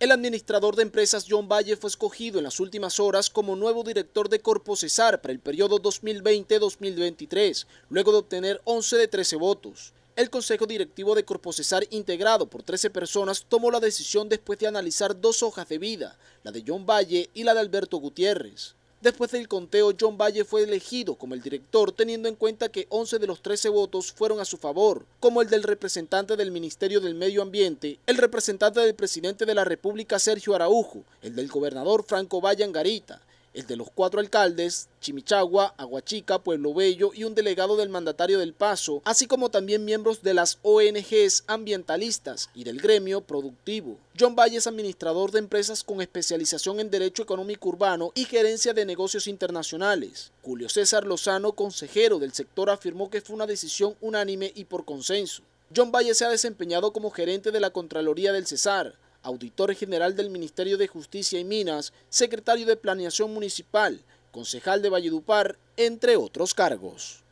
El administrador de empresas John Valle fue escogido en las últimas horas como nuevo director de Corpo Cesar para el periodo 2020-2023, luego de obtener 11 de 13 votos. El Consejo Directivo de Corpo Cesar, integrado por 13 personas, tomó la decisión después de analizar dos hojas de vida, la de John Valle y la de Alberto Gutiérrez. Después del conteo, John Valle fue elegido como el director teniendo en cuenta que 11 de los 13 votos fueron a su favor, como el del representante del Ministerio del Medio Ambiente, el representante del presidente de la República Sergio Araujo, el del gobernador Franco Valle Angarita, el de los cuatro alcaldes, Chimichagua, Aguachica, Pueblo Bello y un delegado del mandatario del Paso, así como también miembros de las ONGs ambientalistas y del gremio productivo. John Valle es administrador de empresas con especialización en Derecho Económico Urbano y Gerencia de Negocios Internacionales. Julio César Lozano, consejero del sector, afirmó que fue una decisión unánime y por consenso. John Valle se ha desempeñado como gerente de la Contraloría del Cesar, auditor general del Ministerio de Justicia y Minas, secretario de Planeación Municipal, concejal de Valledupar, entre otros cargos.